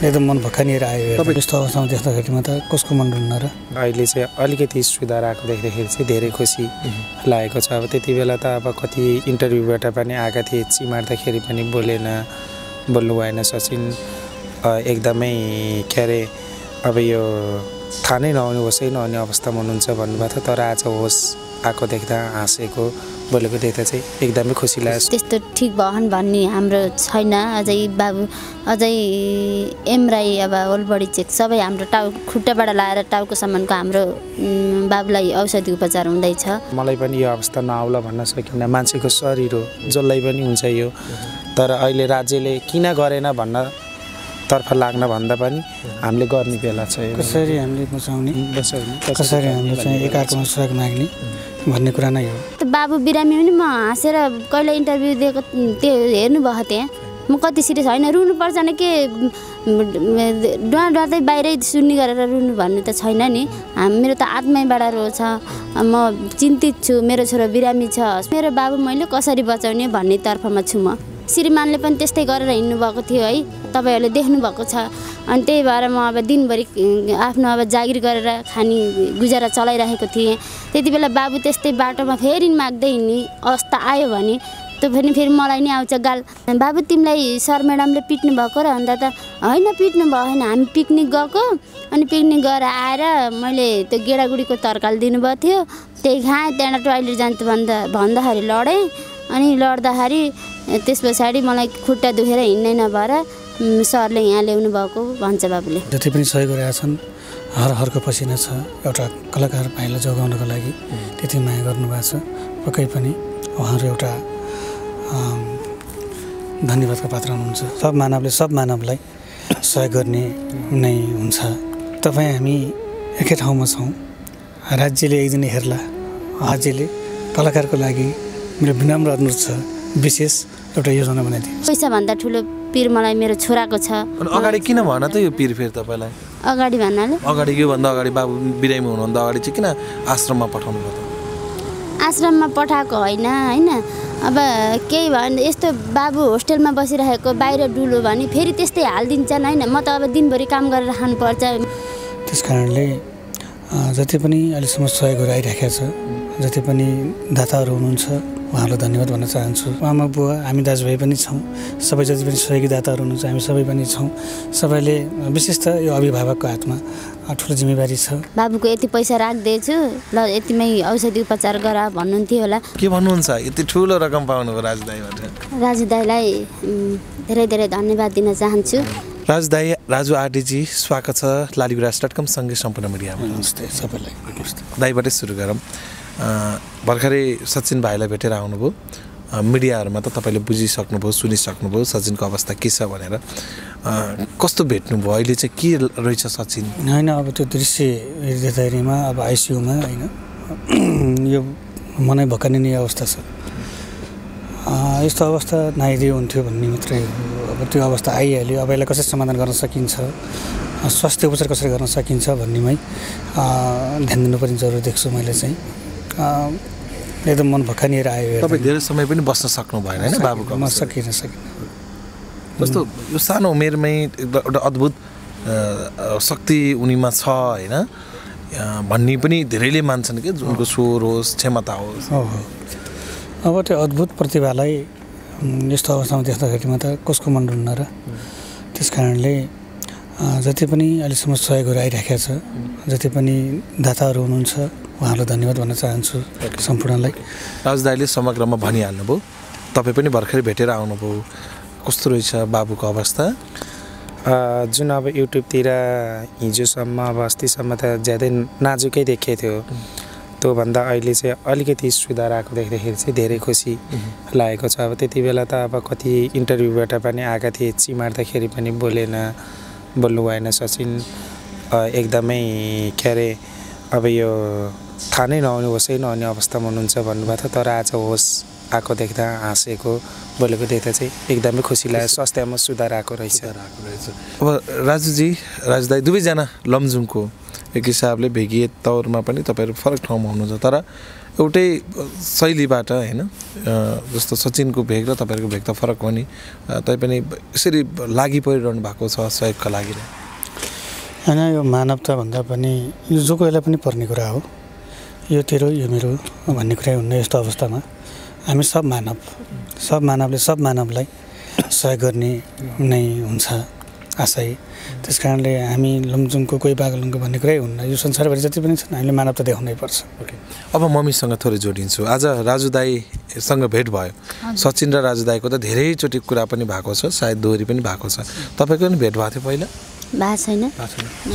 एकदम मन भक्कानिएर आयो यस्तो अवस्थामा देख्दाखेरिमा त कसको मन रुन्न र? अहिले चाहिँ अलिकति सुधार आएको देख्दाखेरि चाहिँ धेरै खुसी लागेको छ। अब त्यति बेला त अब कति इन्टरभ्यूबाट पनि आएका थिए चिमार्दाखेरि पनि बोलेन बोल्नु भएन सचिन। एकदमै के अरे अब यो थाहा नै नहुने होसै नहुने अवस्थामा हुनुहुन्छ भन्नुभएको थियो तर आज होस् आएको देख्दा हाँसेको बोलेको देख्दा चाहिँ एकदमै खुसी लाग्यो त्यस्तो ठिक भएन भन्ने हाम्रो छैन। अझै बाबु अझै एम राई अब ओलबडी चेक सबै हाम्रो टाउ खुट्टाबाट लाएर टाउकोसम्मको हाम्रो बाबुलाई औषधि उपचार हुँदैछ। मलाई पनि यो अवस्था नआउला भन्न सकिनँ। मान्छेको शरीर हो जसलाई पनि हुन्छ यो। तर अहिले राज्यले किन गरेन भन्न तर्फ लाग्न भन्दा पनि हामीले गर्ने बेला छ। कसरी हामीले बचाउने बचाउने, कसरी हामीले चाहिँ एकार्कोमा सहयोग माग्ने? भन्ने कुरा नै हो। बाबु बिरामी पनि म हाँसेर कहिले इन्टरभ्यू दिएको त्यो हेर्नुभएको त्यहाँ म कति सिरियस होइन रुनुपर्छ भने के डुवा डुवाँदै बाहिरै सुन्ने गरेर रुनु भन्ने त छैन नि। मेरो त आत्मैबाट रोछ म चिन्तित छु मेरो छोरो बिरामी छ। मेरो बाबु मैले कसरी बचाउने भन्ने तर्फमा छु म। श्रीमानले पनि त्यस्तै गरेर हिँड्नुभएको थियो है। तपाईँहरूले देख्नुभएको छ। अनि त्यही भएर म अब दिनभरि आफ्नो अब जागिर गरेर खाने गुजारा चलाइरहेको थिएँ। त्यति बेला बाबु त्यस्तै बाटोमा फेरि माग्दै हिँड्ने अवस्था आयो भने त्यो फेरि फेरि मलाई नै आउँछ गाल। बाबु तिमीलाई सर म्याडमले पिट्नु भएको र अन्त त होइन पिट्नु भएन हामी पिकनिक गएको। अनि पिकनिक गएर आएर मैले त्यो गेडागुडीको तर्काल दिनुभएको थियो। त्यही खाएँ त्यहाँबाट टोइलेट जान्छु भन्दा भन्दाखेरि लडेँ। अनि लड्दाखेरि त्यस पछाडि मलाई खुट्टा दुखेर हिँड्नै नभएर सरले यहाँ ल्याउनु भएको भन्छ बाबुले। जति पनि सहयोग गरेका छन् हर हरको पसिना छ एउटा कलाकार भाइलाई जोगाउनको लागि त्यति माया गर्नुभएको छ। पक्कै पनि उहाँहरू एउटा धन्यवादका पात्र हुनुहुन्छ। सब मानवले सब मानवलाई सहयोग गर्ने नै हुन्छ। तपाईँ हामी एकै ठाउँमा छौँ। राज्यले एक दिन हेर्ला। राज्यले कलाकारको लागि मेरो विनम्र अनुरोध छ विशेष एउटा योजना बनाइदिए पैसाभन्दा ठुलो पिर मलाई मेरो छोराको छ। अगाडि किन भन त यो पिर फेरि तपाईँलाई? अगाडि भन्नाले? अगाडि योभन्दा अगाडि बाबु बिरामी हुनुभन्दा अगाडि चाहिँ किन आश्रममा पठाउनु भयो आश्रममा पठाएको होइन होइन। अब केही भयो भने यस्तो बाबु होस्टेलमा बसिरहेको बाहिर डुलो भने फेरि त्यस्तै हालिदिन्छन् होइन। म त अब दिनभरि काम गरेर खानुपर्छ त्यस कारणले अ, जति पनि अहिलेसम्म सहयोगहरू आइरहेको छ जति पनि दाताहरू हुनुहुन्छ उहाँहरूलाई धन्यवाद भन्न चाहन्छु। आमा बुवा हामी दाजुभाइ पनि छौँ। सबै जति पनि सहयोगी दाताहरू हुनुहुन्छ हामी सबै पनि छौँ। सबैले विशेष त यो अभिभावकको हातमा ठुलो जिम्मेवारी छ। बाबुको यति पैसा राखिदिएछु ल यतिमै औषधि उपचार गर भन्नुहुन्थ्यो होला। के भन्नुहुन्छ? यति ठुलो रकम पाउनुभयो राजदाईबाट। राजु दाईलाई धेरै धेरै धन्यवाद दिन चाहन्छु। राजदाई राजु आरडीजी स्वागत छ। लालीगुराज डट कमसँगै सम्पूर्ण मिडियामा। नमस्ते सबैलाई नमस्ते। दाईबाटै सुरु गरौँ। भर्खरै सचिन भाइलाई भेटेर आउनुभयो। मिडियाहरूमा त तपाईँले बुझिसक्नुभयो सुनिसक्नुभयो सचिनको अवस्था के छ भनेर। कस्तो भेट्नुभयो? अहिले चाहिँ के रहेछ सचिन? होइन अब त्यो दृश्य हेर्दाखेरिमा अब आइसियुमा होइन। यो मनै भकानिने अवस्था छ। यस्तो अवस्था नआइदियो हुन्थ्यो भन्ने मात्रै हो। अब त्यो अवस्था आइहाल्यो। अब यसलाई कसरी समाधान गर्न सकिन्छ? स्वास्थ्य उपचार कसरी गर्न सकिन्छ भन्नेमै ध्यान दिनुपर्ने जरुरी देख्छु मैले चाहिँ। एकदम मन भकानिएर आयो। तपाईँ धेरै समय पनि बस्न सक्नु भएन होइन बाबुको म। सकिनँ सकिनँ। जस्तो यो सानो उमेरमै एउटा एउटा अद्भुत शक्ति उनीमा छ होइन। भन्ने पनि धेरैले मान्छन् कि उनको स्वर होस् क्षमता होस्। अब त्यो अद्भुत प्रतिभालाई यस्तो अवस्थामा देख्दाखेरिमा त कसको मन रुन्न र? त्यस कारणले जति पनि अहिलेसम्म सहयोगहरू आइरहेको छ जति पनि दाताहरू हुनुहुन्छ उहाँहरूलाई धन्यवाद भन्न चाहन्छु सम्पूर्णलाई। राजदाईले समग्रमा भनिहाल्नुभयो। तपाईँ पनि भर्खरै भेटेर आउनुभयो। कस्तो रहेछ बाबुको अवस्था? जुन अब युट्युबतिर हिजोसम्म अब अस्तिसम्म त ज्यादै नाजुकै देखेको थियो। त्योभन्दा अहिले चाहिँ अलिकति सुधार आएको देख्दाखेरि चाहिँ धेरै खुसी लागेको छ। अब त्यति बेला त अब कति इन्टरभ्यूबाट पनि आएका थिए चिमार्दाखेरि पनि बोलेन बोल्नु भएन सचिन। एकदमै के अरे अब यो थाहा नै नहुने होसै नहुने अवस्थामा हुनुहुन्छ भन्नुभएको थियो तर आज होस् आएको देख्दा हाँसेको बोलेको देख्दा चाहिँ एकदमै खुसी लाग्यो स्वास्थ्यमा सुधार आएको रहेछ। अब राजुजी राजुदाई दुवैजना लमजुङको एक हिसाबले भेगिए तौरमा पनि तपाईँहरू फरक ठाउँमा हुनुहुन्छ तर एउटै शैलीबाट होइन जस्तो सचिनको भेग र तपाईँहरूको भेग त फरक हो नि। तैपनि यसरी लागि परिरहनु भएको छ सहयोगका लागि होइन यो मानवता भन्दा पनि यो जो कोहीलाई पनि पर्ने कुरा हो। यो तेरो यो मेरो भन्ने कुरा हुन्न यस्तो अवस्थामा। हामी सब मानव सब मानवले सब मानवलाई सहयोग गर्ने नै हुन्छ आशय। त्यस कारणले हामी लुङजुङको कोही बागलुङको भन्ने कुरै हुन्न। यो संसारभरि जति पनि छन् हामीले मानवता देखाउनै पर्छ। ओके। अब मम्मीसँग थोरै जोडिन्छु। आज राजु दाईसँग भेट भयो। सचिन र राजु दाईको त धेरैचोटि कुरा पनि भएको छ सायद दोहोरी पनि भएको छ। तपाईँको पनि भेट भएको थियो पहिला? भएको छैन।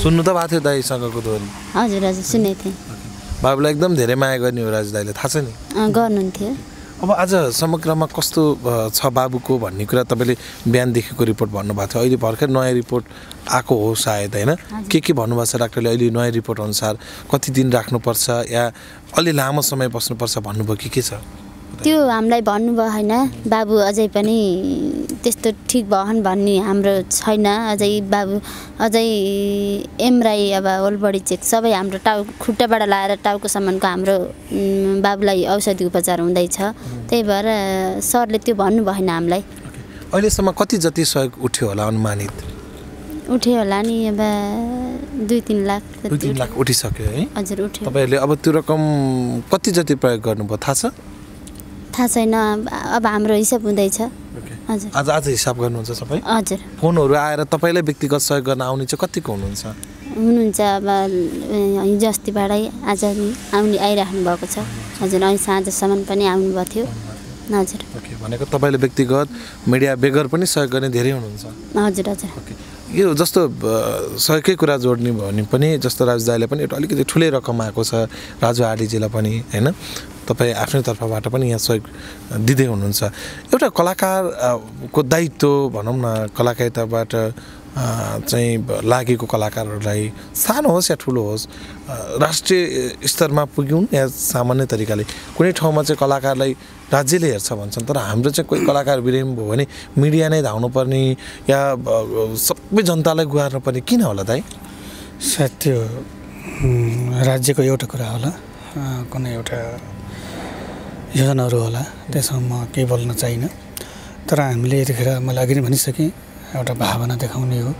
सुन्नु त भएको थियो दाईसँगको दोहोरी। हजुर हजुर सुनेको थिएँ। बाबुलाई एकदम धेरै माया गर्ने हो राजु दाईले थाहा छ नि? गर्नुहुन्थ्यो। अब आज समग्रमा कस्तो छ बाबुको भन्ने कुरा तपाईँले बिहानदेखिको रिपोर्ट भन्नुभएको थियो। अहिले भर्खर नयाँ रिपोर्ट आएको हो सायद होइन? के के भन्नुभएको छ डाक्टरले? अहिले नयाँ रिपोर्ट अनुसार कति दिन राख्नुपर्छ या अलि लामो समय बस्नुपर्छ भन्नुभयो कि के छ? त्यो हामीलाई भन्नुभयो होइन बाबु अझै पनि त्यस्तो ठिक भएन भन्ने हाम्रो छैन। अझै बाबु अझै एमराई अब होल बडी चेक सबै हाम्रो टाउ खुट्टाबाट लाएर टाउकोसम्मको हाम्रो बाबुलाई औषधि उपचार हुँदैछ। त्यही भएर सरले त्यो भन्नु भएन हामीलाई अहिलेसम्म कति जति सहयोग उठ्यो होला अनुमानित? उठ्यो होला नि अब दुई तिन लाख दुई तिन लाख उठिसक्यो है। हजुर उठ्यो। तपाईँहरूले अब त्यो रकम कति जति प्रयोग गर्नुभयो? थाहा छ? थाहा छैन। अब हाम्रो हिसाब हुँदैछ। हजुर। आज आज हिसाब गर्नुहुन्छ सबै? हजुर। फोनहरू आएर तपाईँलाई व्यक्तिगत सहयोग गर्न आउने चाहिँ कतिको हुनुहुन्छ? हुनुहुन्छ अब हिजो अस्तिबाटै आज आउने आइराख्नु भएको छ। हजुर अहिले साँझसम्म पनि आउनुभएको थियो। हजुर। भनेको तपाईँले व्यक्तिगत मिडिया बेगर पनि सहयोग गर्ने धेरै हुनुहुन्छ। हजुर हजुर। यो जस्तो अ, सहयोगकै कुरा जोड्ने भयो भने पनि जस्तो राजु दाईले पनि एउटा अलिकति ठुलै रकम आएको छ राजु आडीजीलाई पनि होइन? तपाईँ आफ्नै तर्फबाट पनि यहाँ सहयोग दिँदै हुनुहुन्छ। एउटा कलाकार अ, को दायित्व भनौँ न कलाकारिताबाट चाहिँ लागेको कलाकारहरूलाई सानो होस् या ठुलो होस् राष्ट्रिय स्तरमा पुग्यौँ या सामान्य तरिकाले। कुनै ठाउँमा चाहिँ कलाकारलाई राज्यले हेर्छ भन्छन् तर हाम्रो चाहिँ कोही कलाकार बिरामी भयो भने मिडिया नै धाउनुपर्ने या सबै जनतालाई गुहार्नु पर्ने किन होला दाइ सायद त्यो राज्यको एउटा कुरा होला कुनै एउटा योजनाहरू होला त्यसमा म केही बोल्न चाहिनँ तर हामीले यतिखेर मैले अघि नै भनिसकेँ एउटा भावना देखाउने हो।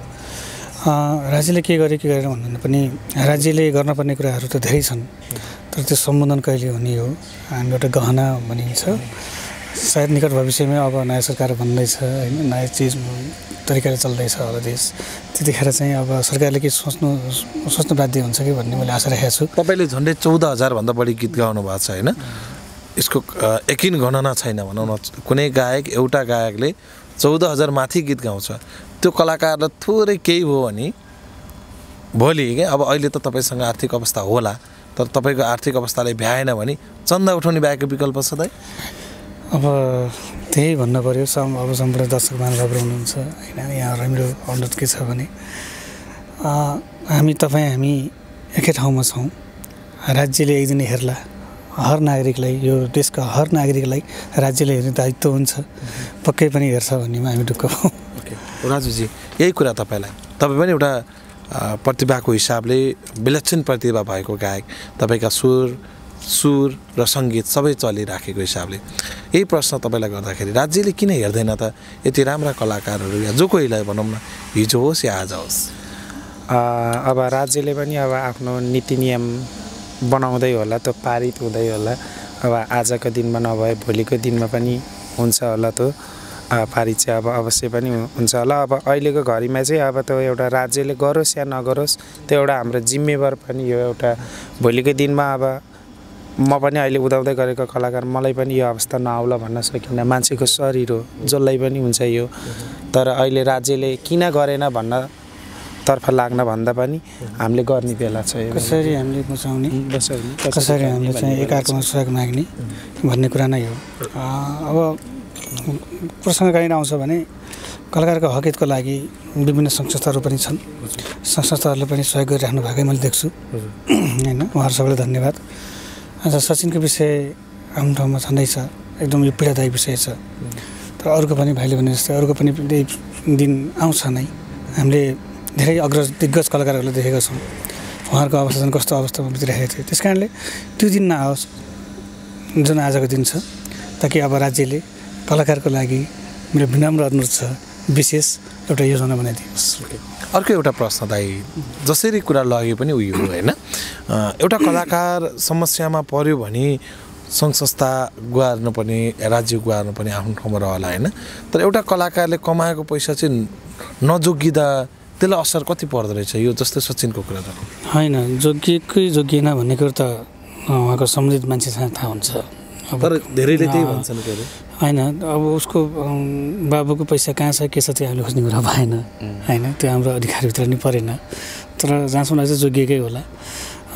राज्यले के गरे के गरेर भन्नु पनि राज्यले गर्नुपर्ने कुराहरू त धेरै छन् तर त्यो सम्बोधन कहिले हुने हो हामी एउटा गहना भनिन्छ। सायद निकट भविष्यमै अब नयाँ सरकार बन्दैछ होइन? नयाँ चिज तरिकाले चल्दैछ होला देश। त्यतिखेर चाहिँ अब सरकारले के सोच्नु सोच्नु बाध्य हुन्छ कि भन्ने मैले आशा राखेको छु। तपाईँले झन्डै चौध हजारभन्दा बढी गीत गाउनु भएको छ होइन? यसको यकिन गणना छैन भनौँ न। कुनै गायक एउटा गायकले चौध हजार माथि गीत गाउँछ। त्यो कलाकारलाई थोरै केही भयो भने भोलि क्या अब अहिले त तपाईँसँग आर्थिक अवस्था होला तर तपाईँको आर्थिक अवस्थाले भ्याएन भने चन्दा उठाउने बाहेकको विकल्प छ दाइ? अब त्यही भन्नु पऱ्यो सम अब सम्पूर्ण दर्शक महानुभावहरू हुनुहुन्छ होइन? यहाँ हाम्रो अनुरोध के छ भने हामी तपाईँ हामी एकै ठाउँमा छौँ। राज्यले एक दिन हेर्ला। हर नागरिकलाई यो देशका हर नागरिकलाई राज्यले हेर्ने दायित्व हुन्छ। पक्कै पनि हेर्छ भन्नेमा हामी ढुक्क हौँ ओके। राजुजी यही कुरा तपाईँलाई। तपाईँ पनि एउटा प्रतिभाको हिसाबले विलक्षण प्रतिभा भएको गायक तपाईँका सुर सुर र सङ्गीत सबै चलिराखेको हिसाबले। यही प्रश्न तपाईँलाई गर्दाखेरि राज्यले किन हेर्दैन त यति राम्रा कलाकारहरू या जो कोहीलाई भनौँ न हिजो होस् या आज होस्? अब राज्यले पनि अब आफ्नो नीति नियम बनाउँदै होला त्यो पारित हुँदै होला। अब आजको दिनमा नभए भोलिको दिनमा पनि हुन्छ होला त्यो पारित चाहिँ अब अवश्य पनि हुन्छ होला। अब अहिलेको घडीमा चाहिँ अब त्यो एउटा राज्यले गरोस् या नगरोस् त्यो एउटा हाम्रो जिम्मेवार पनि यो एउटा भोलिको दिनमा अब म पनि अहिले उदाउँदै गरेको कलाकार मलाई पनि यो अवस्था नआउला भन्न सकिनँ। मान्छेको शरीर हो जसलाई पनि हुन्छ यो। तर अहिले राज्यले किन गरेन भन्न तर्फ लाग्न भन्दा पनि हामीले गर्ने बेला छ। कसरी हामीले बचाउने कसरी? कसरी हामीले चाहिँ एकअर्कामा सहयोग माग्ने भन्ने कुरा नै हो। अब प्रसङ्ग कहीँ आउँछ भने कलाकारको हकितको लागि विभिन्न सङ्घ संस्थाहरू पनि छन्। सङ्घ संस्थाहरूले पनि सहयोग गरिराख्नु भएकै मैले देख्छु। होइन उहाँहरू सबैलाई धन्यवाद। आज सचिनको विषय आफ्नो ठाउँमा छँदैछ। एकदम यो पीडादायी विषय छ। तर अरूको पनि भाइले भने जस्तै अरूको पनि दिन आउँछ नै। हामीले धेरै अग्रज दिग्गज कलाकारहरूलाई देखेका छौँ। उहाँहरूको अवस्था चाहिँ कस्तो अवस्थामा बितिरहेको थियो। त्यस कारणले त्यो दिन नआओस् जुन आजको दिन छ ताकि अब राज्यले कलाकारको लागि मेरो विनम्र अनुरोध छ विशेष एउटा योजना बनाइदियोस् अर्को एउटा प्रश्न दाइ जसरी कुरा लगे पनि उयो होइन? एउटा कलाकार समस्यामा पर्यो भने सङ्घ संस्था पर्ने राज्य गुहार्नु पर्ने आफ्नो ठाउँमा रहला होइन? तर एउटा कलाकारले कमाएको पैसा चाहिँ नजोगिँदा त्यसलाई असर कति पर्दो रहेछ? यो जस्तै सचिनको कुरा त होइन जोगिएकै जोगिएन भन्ने कुरो त उहाँको सम्बन्धित मान्छेसँग थाहा हुन्छ। तर धेरैले त्यही भन्छन् के अरे? होइन अब उसको बाबुको पैसा कहाँ छ के छ त्यो हामीले खोज्ने कुरा भएन। होइन त्यो हाम्रो अधिकारभित्र नि परेन। तर जहाँसम्म लाग्छ जोगिएकै होला।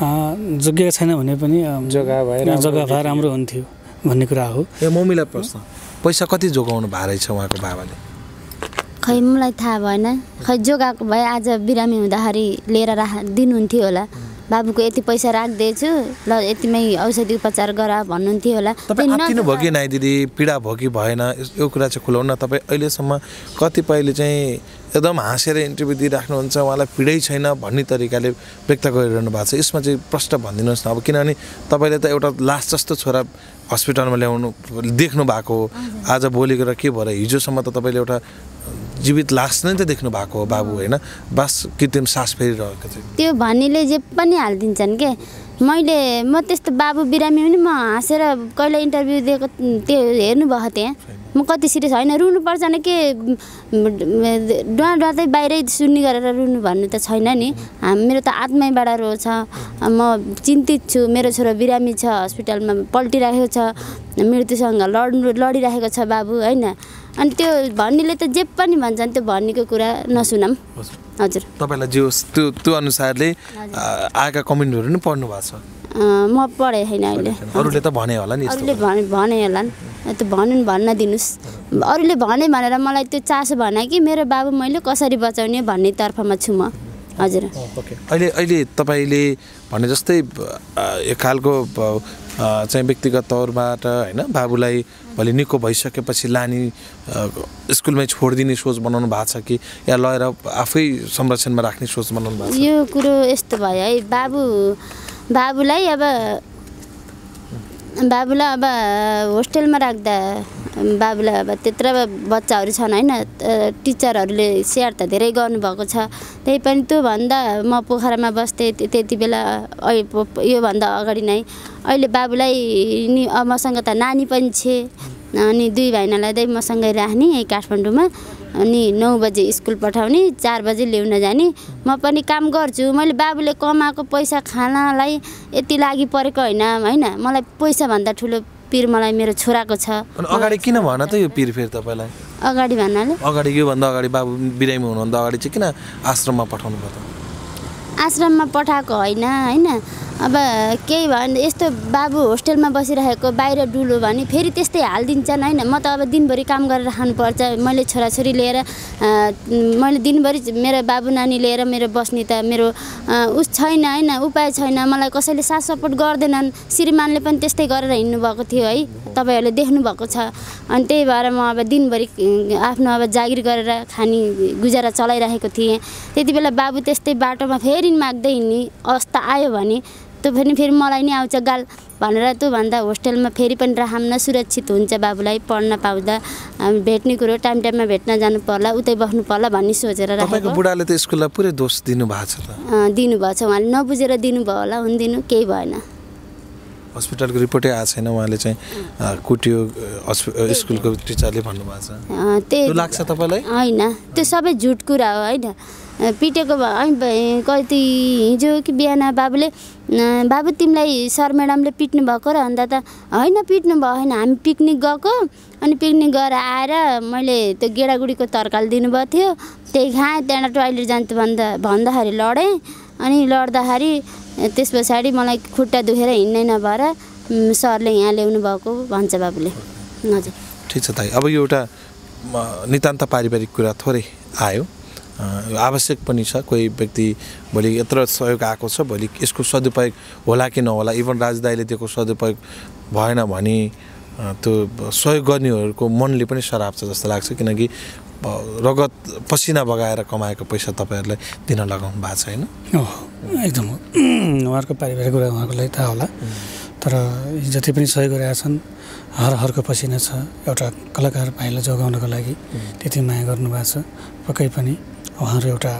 अँ, जोगिएको छैन भने पनि जग्गा भए राम्रो जग्गा भए राम्रो हुन्थ्यो भन्ने कुरा हो। ए मम्मीलाई प्रश्न। पैसा कति जोगाउनु भएको रहेछ उहाँको बाबाले? खै मलाई थाहा भएन। खै जोगाएको भए आज बिरामी हुँदाखेरि लिएर राख दिनुहुन्थ्यो होला। बाबुको यति पैसा राखिदिएछु ल यतिमै औषधि उपचार गर भन्नुहुन्थ्यो होला। तपाईँ भयो कि नाइ दिदी? पीडा भयो कि भएन? यो कुरा चाहिँ खुलाउन तपाईँ अहिलेसम्म कतिपयले चाहिँ एकदम हाँसेर इन्टरभ्यू दिइराख्नुहुन्छ उहाँलाई पीडै छैन भन्ने तरिकाले व्यक्त गरिरहनु भएको छ। यसमा चाहिँ प्रष्ट भनिदिनुहोस् न। अब किनभने तपाईँले त एउटा लास जस्तो छोरा हस्पिटलमा ल्याउनु देख्नु भएको हो। आज भोलि गएर के भएर हिजोसम्म त तपाईँले एउटा जीवित लास नै त देख्नु भएको हो बाबु होइन? बास कृत्रिम सास फेरिरहेको थियो। त्यो भन्नेले जे पनि हालिदिन्छन् के? मैले म त्यस्तो बाबु बिरामी पनि म हाँसेर कहिले इन्टरभ्यू दिएको त्यो हेर्नुभएको त्यहाँ म कति सिरियस होइन रुनुपर्छ भने के? डुवा डुवाँदै बाहिरै सुन्ने गरेर रुनु भन्नु त छैन नि। मेरो त आत्मैबाट रोछ। म चिन्तित छु मेरो छोरो बिरामी छ हस्पिटलमा पल्टिरहेको छ। मृत्युसँग लड्नु लडिरहेको छ बाबु होइन? अनि त्यो भन्नेले त जे पनि भन्छन् त्यो भन्नेको कुरा नसुनौँ। हजुर। तपाईँलाई जे होस् त्यो त्यो अनुसारले आएका कमेन्टहरू पनि पढ्नु भएको छ। म पढेँ होइन अहिले। अरूले त भने होला नि अरूले भने भने होला नि। त्यो भन्नु भन्न दिनुहोस्। अरूले भने भनेर मलाई त्यो चासो भन कि मेरो बाबु मैले कसरी बचाउने भन्ने तर्फमा छु म। हजुर। ओके। अहिले अहिले तपाईँले भने जस्तै एक खालको चाहिँ व्यक्तिगत तौरबाट होइन बाबुलाई भोलि निको भइसकेपछि लाने स्कुलमै छोडिदिने सोच बनाउनु भएको छ कि या लगेर आफै संरक्षणमा राख्ने सोच बनाउनु भएको छ? यो कुरो यस्तो भयो है बाबु बाबुलाई अब बाबुलाई अब होस्टेलमा राख्दा बाबुलाई अब त्यत्रो बच्चाहरू छन् होइन टिचरहरूले स्याहार त धेरै गर्नुभएको छ। त्यही पनि त्योभन्दा म पोखरामा बस्थेँ त्य- त्यति बेला योभन्दा अगाडि नै अहिले बाबुलाई नि मसँग त नानी पनि छे। अनि दुई भाइनालाई चाहिँ मसँगै राख्ने काठमाडौँमा। अनि नौ बजे स्कुल पठाउने चार बजे ल्याउन जाने। म पनि काम गर्छु। मैले बाबुले कमाएको पैसा खानालाई यति लागि परेको होइन होइन। मलाई पैसाभन्दा ठुलो पिर मलाई मेरो छोराको छ। अगाडि किन भन त यो पिर फेरि तपाईँलाई? अगाडि भन्नाले? अगाडि योभन्दा अगाडि बाबु बिरामी हुनुभन्दा अगाडि चाहिँ किन आश्रममा पठाउनु भयो त? आश्रममा पठाएको होइन होइन? अब केही भयो भने यस्तो बाबु होस्टेलमा बसिरहेको बाहिर डुलो भने फेरि त्यस्तै हालिदिन्छन् होइन? म त अब दिनभरि काम गरेर खानुपर्छ। मैले छोराछोरी लिएर मैले दिनभरि मेरो बाबु नानी लिएर मेरो बस्ने त मेरो उस छैन होइन? उपाय छैन। मलाई कसैले साथ सपोर्ट गर्दैनन्। श्रीमानले पनि त्यस्तै गरेर हिँड्नु भएको थियो है। तपाईँहरूले देख्नुभएको छ। अनि त्यही भएर म अब दिनभरि आफ्नो अब जागिर गरेर खाने गुजारा चलाइरहेको थिएँ। त्यति बेला बाबु त्यस्तै बाटोमा फेरि माग्दै हिँड्ने अवस्था आयो भने त्यो फेरि फेरि मलाई नै आउँछ गाल भनेर त्योभन्दा होस्टेलमा फेरि पनि राखौँ सुरक्षित हुन्छ बाबुलाई पढ्न पाउँदा। भेट्ने कुरो टाइम टाइममा भेट्न जानु पर्ला उतै बस्नु पर्ला भन्ने सोचेर राखेको। बुढाले त स्कुललाई पुरै दोष दिनुभएको छ दिनुभएको छ उहाँले। नबुझेर दिनुभयो होला हुन्दिनु केही भएन। हस्पिटलको रिपोर्टै आएको छैन उहाँले चाहिँ कुट्यो स्कुलको टिचरले भन्नुभएको छ। त्यो त्यही। लाग्छ तपाईँलाई? होइन त्यो सबै झुट कुरा हो होइन। पिटेको कति हिजो कि बिहान बाबुले बाबु तिमीलाई सर म्याडमले पिट्नु भएको र अन्त त होइन पिट्नु भयो होइन हामी पिकनिक गएको। अनि पिकनिक गएर आएर मैले त्यो गेडागुडीको तरकाल दिनुभएको थियो। त्यही खाएँ त्यहाँबाट टोइलेट जान्छु भन्दा भन्दाखेरि लडेँ। अनि लड्दाखेरि त्यस पछाडि मलाई खुट्टा दुखेर हिँड्नै नभएर सरले यहाँ ल्याउनु भएको भन्छ बाबुले। हजुर। ठिक छ दाइ अब यो एउटा नितान्त पारिवारिक कुरा थोरै आयो। आवश्यक पनि छ। कोही व्यक्ति भोलि यत्रो सहयोग आएको छ भोलि यसको सदुपयोग होला कि नहोला इभन राजदाईले दिएको सदुपयोग भएन भने त्यो सहयोग गर्नेहरूको मनले पनि सराप छ जस्तो लाग्छ। किनकि रगत पसिना बगाएर कमाएको पैसा तपाईँहरूलाई दिन लगाउनु भएको छ होइन? हो। एकदम उहाँहरूको पारिवारिक कुरा उहाँहरूलाई थाहा होला। तर जति पनि सहयोग गरेका छन् हर हरको पसिना छ। एउटा कलाकार भाइलाई जोगाउनको लागि त्यति माया गर्नुभएको छ। पक्कै पनि उहाँहरू एउटा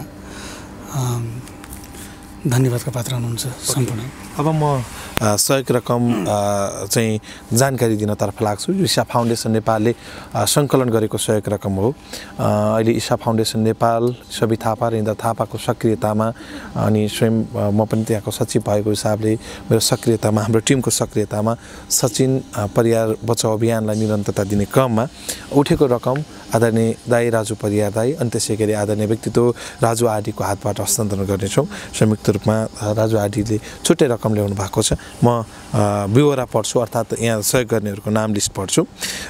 धन्यवादका पात्र हुनुहुन्छ सम्पूर्ण। अब म सहयोग रकम चाहिँ जानकारी दिनतर्फ लाग्छु। यो इसा फाउन्डेसन नेपालले सङ्कलन गरेको सहयोग रकम हो। अहिले इसा फाउन्डेसन नेपाल सबै थापा र इन्द्र थापाको सक्रियतामा अनि स्वयं म पनि त्यहाँको सचिव भएको हिसाबले मेरो सक्रियतामा हाम्रो टिमको सक्रियतामा सचिन अ, परिवार बचाउ अभियानलाई निरन्तरता दिने क्रममा उठेको रकम आदरणीय दाई राजु परियार दाई अनि त्यसै गरी आदरणीय व्यक्तित्व राजु आडीको हातबाट हस्तान्तरण गर्नेछौँ। संयुक्त रूपमा राजु आडीले छुट्टै रकम ल्याउनु भएको छ। म अ, ब्यौरा पढ्छु अर्थात् यहाँ सहयोग गर्नेहरूको नाम लिस्ट पढ्छु।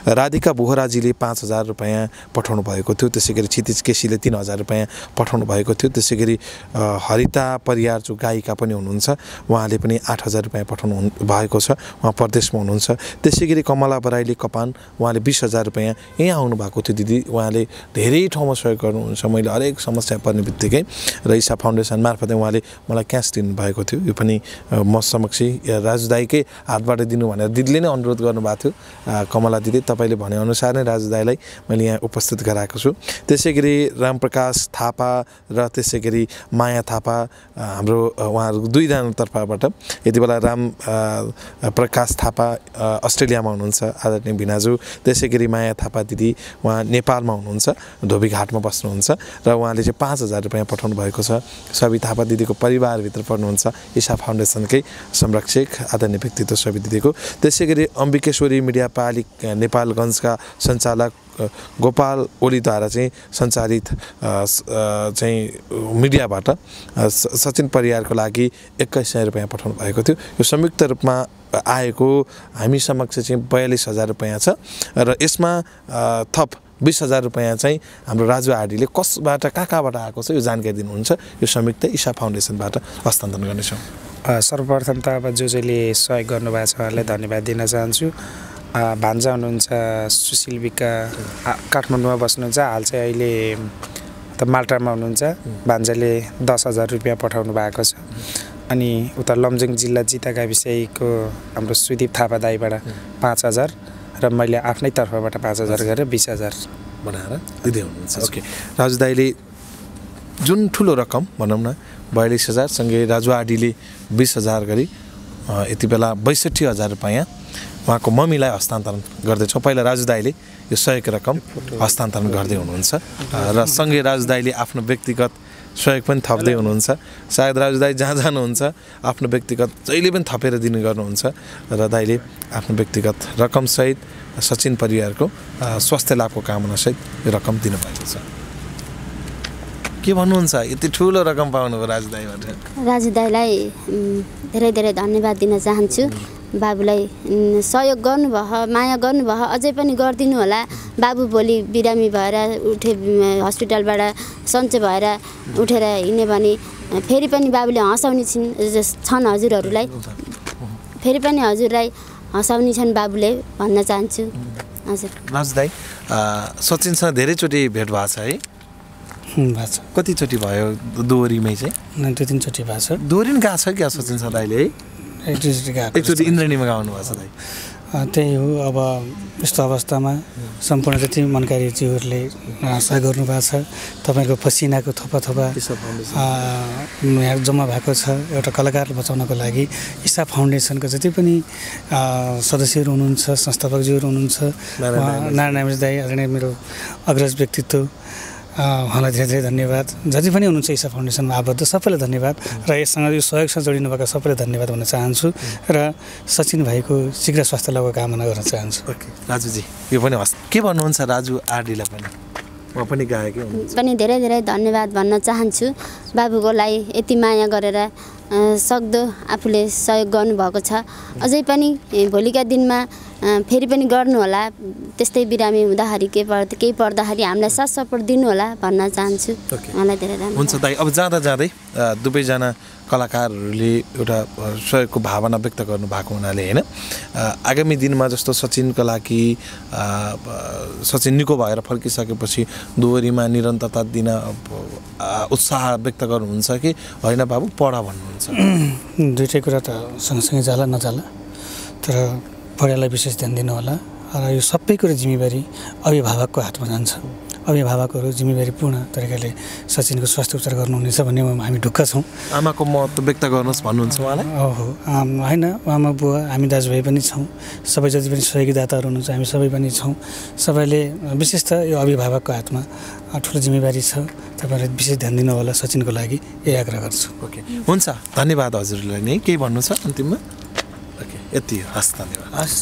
राधिका बोहराजीले पाँच हजार रुपियाँ पठाउनु भएको थियो। त्यसै गरी क्षितिज केसीले तिन हजार रुपियाँ पठाउनु भएको थियो। त्यसै गरी हरिता परियार जो गायिका पनि हुनुहुन्छ उहाँले पनि आठ हजार रुपियाँ पठाउनु भएको छ। उहाँ प्रदेशमा हुनुहुन्छ। त्यसै गरी कमला बराइली कपान उहाँले बिस हजार रुपियाँ यहीँ आउनु भएको थियो। दिदी उहाँले धेरै ठाउँमा सहयोग गर्नुहुन्छ। मैले हरेक समस्या पर्ने बित्तिकै र इसा फाउन्डेसन मार्फत उहाँले मलाई क्यास दिनुभएको थियो। यो पनि म समक्ष या राजु दाईकै हातबाट दिनु भनेर दिदीले नै अनुरोध गर्नुभएको थियो। कमला दिदी तपाईँले भनेअनुसार नै राजु दाईलाई मैले यहाँ उपस्थित गराएको छु। त्यसै गरी रामप्रकाश थापा र त्यसै गरी माया थापा हाम्रो उहाँहरू दुईजना तर्फबाट। यति बेला राम प्रकाश थापा अस्ट्रेलियामा हुनुहुन्छ आदरणीय भिनाजु। त्यसै गरी माया थापा दिदी उहाँ नेपालमा हुनुहुन्छ धोबीघाटमा बस्नुहुन्छ र उहाँले चाहिँ पाँच हजार रुपियाँ पठाउनु भएको छ। सवि थापा दिदीको परिवारभित्र पर्नुहुन्छ इसा फाउन्डेसनकै संरक्षक आदरणीय व्यक्तित्व सवि दिदीको त्यसै गरी अम्बिकेश्वरी मिडिया पालिक नेपालगञ्जका सञ्चालक गोपाल ओलीद्वारा चाहिँ सञ्चालित चाहिँ मिडियाबाट सचिन परिवारको लागि एक्काइस सय रुपियाँ पठाउनु भएको थियो। यो संयुक्त रूपमा आएको हामी समक्ष चाहिँ बयालिस हजार रुपियाँ छ र यसमा थप बिस हजार रुपियाँ चाहिँ हाम्रो राजु हाडीले कसबाट कहाँ कहाँबाट आएको छ यो जानकारी दिनुहुन्छ। यो संयुक्त इसा फाउन्डेसनबाट हस्तान्तरण गर्नेछौँ। सर्वप्रथम त अब जो जसले सहयोग गर्नुभएको छ उहाँलाई धन्यवाद दिन चाहन्छु। भान्जा हुनुहुन्छ सुशील विका काठमाडौँमा बस्नुहुन्छ हाल चाहिँ अहिले त माल्टामा हुनुहुन्छ। भान्जाले दस हजार रुपियाँ पठाउनु भएको छ। अनि उता लमजुङ जिल्ला जिता गाविसको हाम्रो सुदीप थापा दाईबाट पाँच हजार र मैले आफ्नै तर्फबाट पाँच हजार गरेर बिस हजार। बनाएर दिँदै हुनुहुन्छ। ओके। राजु दाईले जुन ठुलो रकम भनौँ न बयालिस हजार सँगै राजु आडीले बिस हजार गरी यति बेला बैसठी हजार रुपियाँ उहाँको मम्मीलाई हस्तान्तरण गर्दैछौँ। पहिला राजु दाईले यो सहयोग रकम हस्तान्तरण गर्दै हुनुहुन्छ। र सँगै राजु दाईले आफ्नो व्यक्तिगत सहयोग पनि थप्दै हुनुहुन्छ। सायद राजु दाई जहाँ जानुहुन्छ आफ्नो व्यक्तिगत जहिले पनि थपेर दिने गर्नुहुन्छ र दाईले आफ्नो व्यक्तिगत रकमसहित सचिन परिवारको स्वास्थ्य लाभको कामनासहित यो रकम दिनुभएको छ। के भन्नुहुन्छ? यति ठुलो रकम पाउनुभयो राजु दाईबाट राजु दाईलाई धेरै धेरै धन्यवाद दिन चाहन्छु। बाबुलाई सहयोग गर्नुभयो माया गर्नुभयो अझै पनि गरिदिनु होला। बाबु भोलि बिरामी भएर उठे हस्पिटलबाट सन्चो भएर उठेर हिँड्यो भने फेरि पनि बाबुले हँसाउने छिन् छन् हजुरहरूलाई। फेरि पनि हजुरलाई हँसाउने छन् बाबुले भन्न चाहन्छु। हजुर। राजु दाई सचिनसँग धेरैचोटि भेट भएको छ हुँ, भएको छ। कतिचोटि भयो दोहोरीमै चाहिँ? दुई तिनचोटि भएको छ। दोहोरी पनि गएको छ क्या सचिनसँग दाईले है? एकचोटि गएको एकचोटि इन्द्रणीमा गाउनु भएको छ त्यही हो अब यस्तो अवस्थामा सम्पूर्ण जति मनकारीज्यूहरूले सहयोग गर्नुभएको छ तपाईँहरूको पसिनाको थोपा थोपा यहाँ जम्मा भएको छ एउटा कलाकार बचाउनको लागि इसा फाउन्डेसनको जति पनि सदस्यहरू हुनुहुन्छ संस्थापकज्यूहरू हुनुहुन्छ नारायण दाई। आदरणीय मेरो अग्रज व्यक्तित्व उहाँलाई धेरै धेरै धन्यवाद। जति पनि हुनुहुन्छ इसा फाउन्डेसनमा आबद्ध सबैलाई धन्यवाद। र यससँग यो सहयोगसँग जोडिनुभएका सबैलाई धन्यवाद भन्न चाहन्छु र सचिन भाइको शीघ्र स्वास्थ्य लाभको कामना गर्न चाहन्छु। ओके राजुजी यो पनि हस्। के भन्नुहुन्छ राजु आरडीलाई पनि? म पनि गाएकै पनि धेरै धेरै धन्यवाद भन्न चाहन्छु। बाबुको लागि यति माया गरेर सक्दो आफूले सहयोग गर्नुभएको छ। अझै पनि भोलिका दिनमा फेरि पनि गर्नुहोला। त्यस्तै बिरामी हुँदाखेरि के पर्दा केही पर्दाखेरि हामीलाई साथ सपोर्ट दिनुहोला भन्न चाहन्छु। उहाँलाई धेरै धन्यवाद। हुन्छ दाइ अब जाँदा जाँदै दुवैजना कलाकारहरूले एउटा सहयोगको भावना व्यक्त गर्नुभएको हुनाले होइन आगामी दिनमा जस्तो सचिनको लागि सचिन निको भएर फर्किसकेपछि दोहोरीमा निरन्तरता दिन उत्साह व्यक्त गर्नुहुन्छ कि होइन बाबु? पढ भन्नुहुन्छ। दुइटै कुरा त सँगसँगै जाला नजाला। तर पढाइलाई विशेष ध्यान दिनु होला र यो सबै कुरो जिम्मेवारी अभिभावकको हातमा जान्छ। अभिभावकहरू जिम्मेवारीपूर्ण तरिकाले सचिनको स्वास्थ्य उपचार गर्नुहुनेछ भन्ने हामी ढुक्क छौँ। आमाको महत्त्व व्यक्त गर्नुहोस् भन्नुहुन्छ उहाँलाई। हो। होइन आमा बुवा हामी दाजुभाइ पनि छौँ। सबै जति पनि सहयोगी दाताहरू हुनुहुन्छ हामी सबै पनि छौँ। सबैले विशेष त यो अभिभावकको हातमा ठुलो जिम्मेवारी छ। तपाईँहरूले विशेष ध्यान दिनु होला सचिनको लागि। यही आग्रह गर्छु। ओके। हुन्छ। धन्यवाद हजुरलाई नै। केही भन्नु छ अन्तिममा? ओके। यति हो। हस् धन्यवाद। हस्।